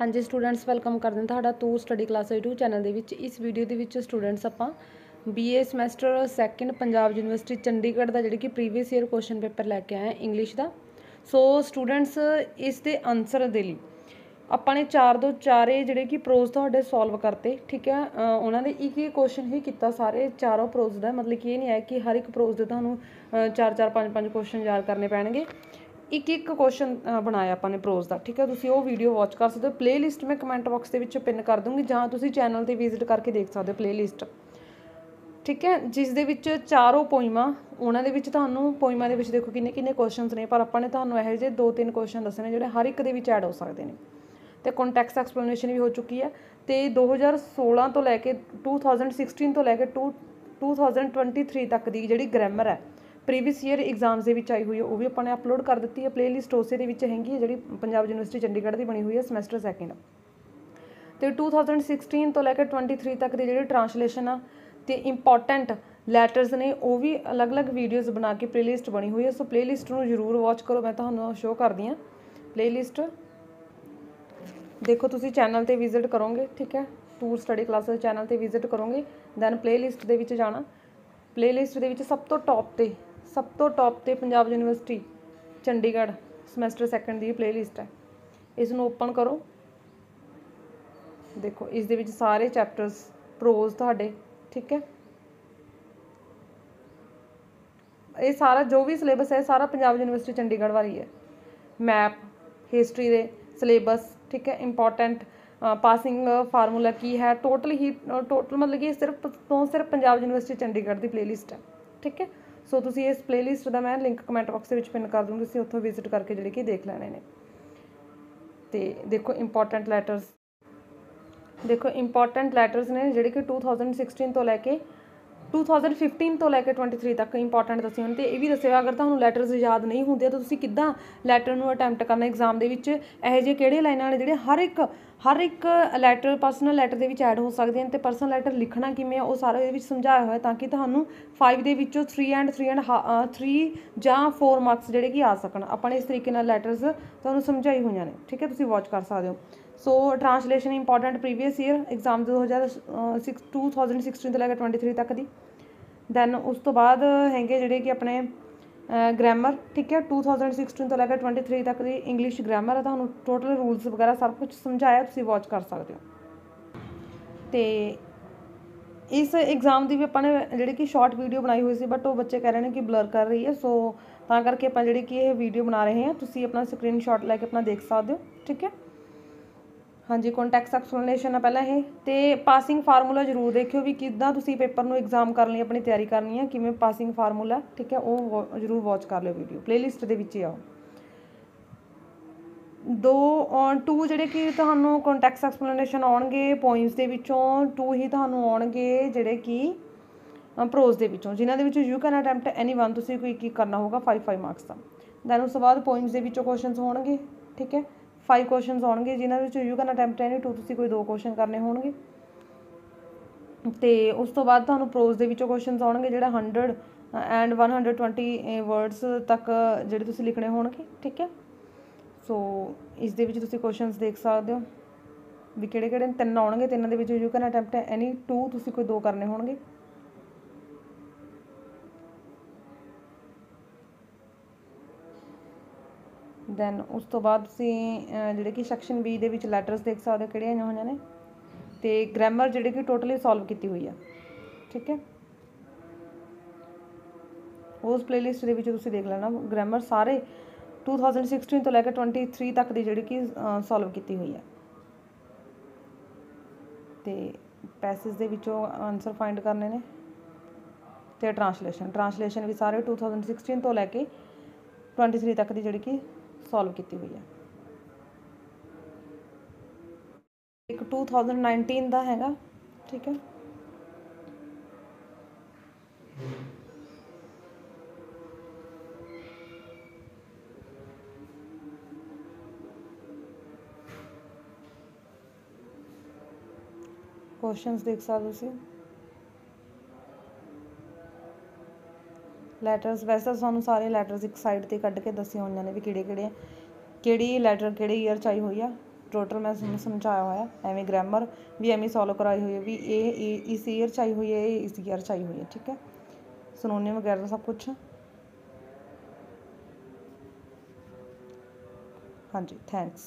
ਹਾਂਜੀ students, welcome ਕਰਦੇ ਹਾਂ ਤੁਹਾਡਾ ਤੂ ਸਟੱਡੀ ਕਲਾਸ YouTube ਚੈਨਲ ਦੇ ਵਿੱਚ। ਇਸ ਵੀਡੀਓ ਦੇ ਵਿੱਚ ਸਟੂਡੈਂਟਸ ਆਪਾਂ BA semester second Punjab university Chandigarh ਦਾ ਜਿਹੜੀ ਕਿ ਪ੍ਰੀਵੀਅਸ ਈਅਰ ਕੁਐਸਚਨ ਪੇਪਰ ਲੈ ਕੇ ਆਏ ਇੰਗਲਿਸ਼ ਦਾ। ਸੋ ਸਟੂਡੈਂਟਸ, ਇਸ ਦੇ ਆਨਸਰ ਦੇ ਲਈ ਆਪਾਂ ਨੇ ਚਾਰ ਦੋ ਚਾਰੇ ਜਿਹੜੇ ਕਿ ਪ੍ਰੋਜ਼ ਤੁਹਾਡੇ ਸੋਲਵ ਕਰਤੇ, ਠੀਕ ਹੈ? ਉਹਨਾਂ ਦੇ ਇੱਕ ਇੱਕ ਕੁਐਸਚਨ ਹੀ ਕੀਤਾ ਸਾਰੇ, ਚਾਰੋਂ ਪ੍ਰੋਜ਼ ਦਾ, ਮਤਲਬ ਕਿ ਇਹ ਨਹੀਂ ਹੈ ਕਿ ਹਰ ਇੱਕ ਪ੍ਰੋਜ਼ ਦੇ ਤੁਹਾਨੂੰ ਚਾਰ ਚਾਰ, ਪੰਜ ਪੰਜ ਕੁਐਸਚਨ ਯਾਦ ਕਰਨੇ ਪੈਣਗੇ। ਇੱਕ ਇੱਕ ਕੁਐਸਚਨ ਬਣਾਇਆ ਆਪਾਂ ਨੇ ਪ੍ਰੋਜ਼ ਦਾ, ਠੀਕ ਹੈ? ਤੁਸੀਂ ਉਹ ਵੀਡੀਓ ਵਾਚ ਕਰ ਸਕਦੇ ਹੋ ਪਲੇਲਿਸਟ ਮੈਂ ਕਮੈਂਟ ਬਾਕਸ ਦੇ ਵਿੱਚ ਪਿੰਨ ਕਰ ਦੂੰਗੀ, ਜਾਂ ਤੁਸੀਂ ਚੈਨਲ ਤੇ ਵਿਜ਼ਿਟ ਕਰਕੇ ਦੇਖ ਸਕਦੇ ਹੋ ਪਲੇਲਿਸਟ ਠੀਕ ਹੈ? ਜਿਸ ਦੇ ਵਿੱਚ ਚਾਰੋਂ ਪੋਇਮਾ, ਉਹਨਾਂ ਦੇ ਵਿੱਚ ਤੁਹਾਨੂੰ, ਪੋਇਮਾਂ ਦੇ ਵਿੱਚ ਦੇਖੋ ਕਿੰਨੇ ਕਿੰਨੇ ਕੁਐਸਚਨਸ ਨੇ, ਪਰ ਆਪਾਂ ਨੇ ਤੁਹਾਨੂੰ ਇਹੋ ਜਿਹੇ ਦੋ ਤਿੰਨ ਕੁਐਸਚਨ ਦੱਸਣੇ, ਜਿਹੜੇ ਹਰ ਇੱਕ ਦੇ ਵਿੱਚ ਐਡ ਹੋ ਸਕਦੇ ਨੇ। ਤੇ ਕੰਟੈਕਸਟ ਐਕਸਪਲੇਨੇਸ਼ਨ ਵੀ ਹੋ ਚੁੱਕੀ ਹੈ। ਤੇ 2016 ਤੋਂ ਲੈ ਕੇ 2016 ਤੋਂ ਲੈ ਕੇ 2 2023 ਤੱਕ ਦੀ ਜਿਹੜੀ ਗ੍ਰਾਮਰ ਹੈ ਪ੍ਰੀਵੀਅਸ ਈਅਰ ਐਗਜ਼ਾਮਸ ਦੇ ਵਿੱਚ ਆਈ ਹੋਈ ਹੈ, ਉਹ ਵੀ ਆਪਾਂ ਨੇ ਅਪਲੋਡ ਕਰ ਦਿੱਤੀ ਹੈ। ਪਲੇਲਿਸਟ ਉਸੇ ਦੇ ਵਿੱਚ ਹੈਗੀ ਹੈ, ਜਿਹੜੀ ਪੰਜਾਬ ਯੂਨੀਵਰਸਿਟੀ ਚੰਡੀਗੜ੍ਹ ਦੀ ਬਣੀ ਹੋਈ ਹੈ ਸਮੈਸਟਰ ਸੈਕਿੰਡ ਤੇ 2016 ਤੋਂ ਲੈ ਕੇ 23 ਤੱਕ ਦੀ ਜਿਹੜੀ ਟ੍ਰਾਂਸਲੇਸ਼ਨ ਆ, ਤੇ ਇੰਪੋਰਟੈਂਟ ਲੈਟਰਸ ਨੇ, ਉਹ ਵੀ ਅਲੱਗ-ਅਲੱਗ ਵੀਡੀਓਜ਼ ਬਣਾ ਕੇ ਪਲੇਲਿਸਟ ਬਣੀ ਹੋਈ ਹੈ। ਸੋ ਪਲੇਲਿਸਟ ਨੂੰ ਜ਼ਰੂਰ ਵਾਚ ਕਰੋ, ਮੈਂ ਤੁਹਾਨੂੰ ਸ਼ੋਅ ਕਰਦੀ ਹਾਂ। ਪਲੇਲਿਸਟ ਦੇਖੋ ਤੁਸੀਂ ਚੈਨਲ ਤੇ ਵਿਜ਼ਿਟ ਕਰੋਗੇ, ਠੀਕ ਹੈ? ਟੂਰ ਸਟੱਡੀ ਕਲਾਸਿਸ ਚੈਨਲ ਤੇ ਵਿਜ਼ਿਟ ਕਰੋਗੇ ਦੈਨ ਪਲੇਲਿਸਟ ਦੇ ਵਿੱਚ ਜਾਣਾ। ਪਲੇਲਿਸਟ ਦੇ ਵਿੱਚ ਸਭ ਤੋਂ ਟੌਪ ਤੇ, ਸਭ ਤੋਂ ਟੌਪ ਤੇ Punjab university Chandigarh semester second ਦੀ ਪਲੇਲਿਸਟ ਹੈ। ਇਸ ਨੂੰ ਓਪਨ ਕਰੋ। ਦੇਖੋ, ਇਸ ਦੇ ਵਿੱਚ ਸਾਰੇ ਚੈਪਟਰਸ ਪ੍ਰੋਜ਼ ਤੁਹਾਡੇ, ਠੀਕ ਹੈ? ਇਹ ਸਾਰਾ ਜੋ ਵੀ ਸਿਲੇਬਸ ਹੈ ਸਾਰਾ ਪੰਜਾਬ ਯੂਨੀਵਰਸਿਟੀ ਚੰਡੀਗੜ੍ਹ ਵਾਲੀ ਹੈ। ਮੈਪ ਹਿਸਟਰੀ ਦੇ ਸਿਲੇਬਸ ਠੀਕ ਹੈ ਇੰਪੋਰਟੈਂਟ ਪਾਸਿੰਗ ਫਾਰਮੂਲਾ ਕੀ ਹੈ? ਟੋਟਲ ਹੀ ਟੋਟਲ ਮਤਲਬ ਕਿ ਸਿਰਫ, ਤੋਂ ਸਿਰਫ ਪੰਜਾਬ ਯੂਨੀਵਰਸਿਟੀ ਚੰਡੀਗੜ੍ਹ ਦੀ ਪਲੇਲਿਸਟ ਹੈ, ਠੀਕ ਹੈ? ਸੋ ਤੁਸੀਂ ਇਸ ਪਲੇਲਿਸਟ ਦਾ ਮੈਂ ਲਿੰਕ ਕਮੈਂਟ ਬਾਕਸ ਦੇ ਵਿੱਚ ਪਿਨ ਕਰ ਦੂੰਗੀ, ਤੁਸੀਂ ਉੱਥੋਂ ਵਿਜ਼ਿਟ ਕਰਕੇ ਜਿਹੜੇ ਕਿ ਦੇਖ ਲੈਣੇ ਨੇ। ਤੇ ਦੇਖੋ ਇੰਪੋਰਟੈਂਟ ਲੈਟਰਸ ਦੇਖੋ ਇੰਪੋਰਟੈਂਟ ਲੈਟਰਸ ਨੇ ਜਿਹੜੇ ਕਿ 2016 ਤੋਂ ਲੈ ਕੇ 2015 ਤੋਂ ਲੈ ਕੇ 23 ਤੱਕ ਇੰਪੋਰਟੈਂਟ ਦੱਸੇ ਹੋਣ ਤੇ ਇਹ ਵੀ ਦੱਸਿਆ ਅਗਰ ਤੁਹਾਨੂੰ ਲੈਟਰਸ ਯਾਦ ਨਹੀਂ ਹੁੰਦੇ ਤਾਂ ਤੁਸੀਂ ਕਿੱਦਾਂ ਲੈਟਰ ਨੂੰ ਅਟੈਂਪਟ ਕਰਨਾ ਐਗਜ਼ਾਮ ਦੇ ਵਿੱਚ? ਇਹੋ ਜਿਹੇ ਕਿਹੜੇ ਲਾਈਨਾਂ ਨੇ ਜਿਹੜੇ ਹਰ ਇੱਕ ਹਰ ਇੱਕ ਲੈਟਰ ਪਰਸਨਲ ਲੈਟਰ ਦੇ ਵਿੱਚ ਐਡ ਹੋ ਸਕਦੇ ਹਨ ਅਤੇ ਪਰਸਨਲ ਲੈਟਰ ਲਿਖਣਾ ਕਿਵੇਂ ਆ, ਉਹ ਸਾਰਾ ਇਹਦੇ ਵਿੱਚ ਸਮਝਾਇਆ ਹੋਇਆ ਤਾਂ ਕਿ ਤੁਹਾਨੂੰ 5 ਦੇ ਵਿੱਚੋਂ 3 ਐਂਡ 3 ਐਂਡ 3 ਜਾਂ 4 ਮਾਰਕਸ ਜਿਹੜੇ ਕਿ ਆ ਸਕਣ। ਆਪਾਂ ਨੇ ਇਸ ਤਰੀਕੇ ਨਾਲ ਲੈਟਰਸ ਤੁਹਾਨੂੰ ਸਮਝਾਈ ਹੋਈਆਂ ਨੇ। ਠੀਕ ਹੈ, ਤੁਸੀਂ ਵਾਚ ਕਰ ਸਕਦੇ ਹੋ। So translation important previous year exam 2006 2016 ਤੋਂ ਲੈ ਕੇ 23 ਤੱਕ ਦੀ। ਦੈਨ ਉਸ ਤੋਂ ਬਾਅਦ ਹੈਗੇ ਜਿਹੜੇ ਕਿ ਆਪਣੇ ਗ੍ਰਾਮਰ ਠੀਕ ਹੈ? 2016 ਤੋਂ ਲੈ ਕੇ 23 ਤੱਕ ਦੀ ਇੰਗਲਿਸ਼ ਗ੍ਰਾਮਰ ਹੈ ਤੁਹਾਨੂੰ ਟੋਟਲ ਰੂਲਸ ਵਗੈਰਾ ਸਭ ਕੁਝ ਸਮਝਾਇਆ ਤੁਸੀਂ ਵਾਚ ਕਰ ਸਕਦੇ ਹੋ। ਤੇ ਇਸ ਐਗਜ਼ਾਮ ਦੀ ਵੀ ਆਪਾਂ ਨੇ ਜਿਹੜੀ ਕਿ ਸ਼ਾਰਟ ਵੀਡੀਓ ਬਣਾਈ ਹੋਈ ਸੀ ਬਟ ਉਹ ਬੱਚੇ ਕਹਿ ਰਹੇ ਨੇ ਕਿ ਬਲਰ ਕਰ ਰਹੀ ਹੈ ਸੋ ਤਾਂ ਕਰਕੇ ਆਪਾਂ ਜਿਹੜੀ ਕਿ ਇਹ ਵੀਡੀਓ ਬਣਾ ਰਹੇ ਹਾਂ, ਤੁਸੀਂ ਆਪਣਾ ਸਕਰੀਨਸ਼ਾਟ ਲੈ ਕੇ ਆਪਣਾ ਦੇਖ ਸਕਦੇ ਹੋ, ਠੀਕ ਹੈ? ਹਾਂਜੀ ਕੰਟੈਕਟ ਐਕਸਪਲੇਨੇਸ਼ਨ ਆ ਪਹਿਲਾਂ ਇਹ। ਤੇ ਪਾਸਿੰਗ ਫਾਰਮੂਲਾ ਜ਼ਰੂਰ ਦੇਖਿਓ ਵੀ ਕਿੱਦਾਂ ਤੁਸੀਂ ਪੇਪਰ ਨੂੰ ਐਗਜ਼ਾਮ ਕਰਨ ਲਈ ਆਪਣੀ ਤਿਆਰੀ ਕਰਨੀ ਹੈ ਕਿਵੇਂ ਪਾਸਿੰਗ ਫਾਰਮੂਲਾ ਠੀਕ ਹੈ, ਉਹ ਜ਼ਰੂਰ ਵਾਚ ਕਰ ਲਿਓ ਵੀਡੀਓ ਪਲੇਲਿਸਟ ਦੇ ਵਿੱਚ ਹੀ ਆਓ। ਦੋ ਟੂ ਜਿਹੜੇ ਕਿ ਤੁਹਾਨੂੰ ਕੰਟੈਕਟ ਐਕਸਪਲੇਨੇਸ਼ਨ ਆਉਣਗੇ ਪੁਆਇੰਟਸ ਦੇ ਵਿੱਚੋਂ ਟੂ ਹੀ ਤੁਹਾਨੂੰ ਆਉਣਗੇ ਜਿਹੜੇ ਕਿ ਪ੍ਰੋਜ਼ ਦੇ ਵਿੱਚੋਂ। ਜਿਨ੍ਹਾਂ ਦੇ ਵਿੱਚ you can attempt any one ਤੁਸੀਂ ਕੋਈ ਕੀ ਕਰਨਾ ਹੋਗਾ 5 5 ਮਾਰਕਸ ਦਾ। ਦੈਨ ਉਸ ਤੋਂ ਬਾਅਦ ਪੁਆਇੰਟਸ ਦੇ ਵਿੱਚੋਂ ਕੁਐਸਚਨਸ ਹੋਣਗੇ, ਠੀਕ ਹੈ। 5 ਕੁਐਸਚਨਸ ਆਉਣਗੇ ਜਿਨ੍ਹਾਂ ਵਿੱਚ you can attempt any two ਤੁਸੀਂ ਕੋਈ ਦੋ ਕੁਐਸਚਨ ਕਰਨੇ ਹੋਣਗੇ। ਤੇ ਉਸ ਤੋਂ ਬਾਅਦ ਤੁਹਾਨੂੰ ਪ੍ਰੋਜ਼ ਦੇ ਵਿੱਚੋਂ ਕੁਐਸਚਨਸ ਆਉਣਗੇ, ਜਿਹੜਾ 100 ਐਂਡ 120 ਵਰਡਸ ਤੱਕ ਜਿਹੜੇ ਤੁਸੀਂ ਲਿਖਣੇ ਹੋਣਗੇ, ਠੀਕ ਹੈ? ਸੋ ਇਸ ਦੇ ਵਿੱਚ ਤੁਸੀਂ ਕੁਐਸਚਨਸ ਦੇਖ ਸਕਦੇ ਹੋ। ਵੀ ਕਿਹੜੇ ਕਿਹੜੇ ਤਿੰਨ ਆਉਣਗੇ ਤਿੰਨਾਂ ਦੇ ਵਿੱਚ you can attempt any two ਤੁਸੀਂ ਕੋਈ ਦੋ ਕਰਨੇ ਹੋਣਗੇ। ਦੈਨ ਉਸ ਤੋਂ ਬਾਅਦ ਤੁਸੀਂ ਜਿਹੜੇ ਕਿ ਸੈਕਸ਼ਨ ਬੀ ਦੇ ਵਿੱਚ ਲੈਟਰਸ ਦੇਖ ਸਕਦੇ ਹੋ ਕਿਹੜੀਆਂ ਹੋਈਆਂ ਨੇ। ਤੇ ਗ੍ਰਾਮਰ ਜਿਹੜੇ ਕਿ ਟੋਟਲੀ ਸੋਲਵ ਕੀਤੀ ਹੋਈ ਆ। ਠੀਕ ਹੈ? ਉਸ ਪਲੇਲਿਸਟ ਦੇ ਵਿੱਚ ਤੁਸੀਂ ਦੇਖ ਲੈਣਾ ਗ੍ਰਾਮਰ ਸਾਰੇ 2016 ਤੋਂ ਲੈ ਕੇ 23 ਤੱਕ ਦੀ ਜਿਹੜੀ ਕਿ ਸੋਲਵ ਕੀਤੀ ਹੋਈ ਆ। ਤੇ ਪੈਸੇਜ ਦੇ ਵਿੱਚੋਂ ਆਨਸਰ ਫਾਈਂਡ ਕਰਨੇ ਨੇ। ਤੇ ਟ੍ਰਾਂਸਲੇਸ਼ਨ ਟ੍ਰਾਂਸਲੇਸ਼ਨ ਵੀ ਸਾਰੇ 2016 ਤੋਂ ਲੈ ਕੇ 23 ਤੱਕ ਦੀ ਜਿਹੜੀ ਕਿ ਸੋਲਵ ਕੀਤੀ ਹੋਈ ਹੈ ਇੱਕ 2019 ਦਾ ਹੈਗਾ ਠੀਕ ਹੈ ਕੁਐਸਚਨਸ ਦੇਖ ਸਕਦੇ ਹੋ ਲੈਟਰਸ ਵੈਸੇ ਤਾਂ ਸਾਨੂੰ ਸਾਰੇ ਲੈਟਰਸ ਇੱਕ ਸਾਈਡ ਤੇ ਕੱਢ ਕੇ ਦੱਸੇ ਹੋਈਆਂ ਨੇ ਵੀ ਕਿਹੜੇ ਕਿਹੜੇ ਕਿਹੜੀ ਲੈਟਰ ਕਿਹੜੇ ਈਅਰ ਚ ਆਈ ਹੋਈ ਆ। ਟੋਟਲ ਮੈਂ ਤੁਹਾਨੂੰ ਸਮਝਾਇਆ ਹੋਇਆ, ਐਵੇਂ ਗ੍ਰਾਮਰ ਵੀ ਐਵੇਂ ਸੋਲਵ ਕਰਾਈ ਹੋਈ ਹੈ ਵੀ ਇਹ ਇਸ ਈਅਰ ਚ ਆਈ ਹੋਈ ਹੈ ਇਹ ਇਸ ਈਅਰ ਚ ਆਈ ਹੋਈ ਹੈ ਠੀਕ ਹੈ ਸਨੋਨੀਅਮ ਵਗੈਰਾ ਸਭ ਕੁਝ ਹਾਂਜੀ ਥੈਂਕਸ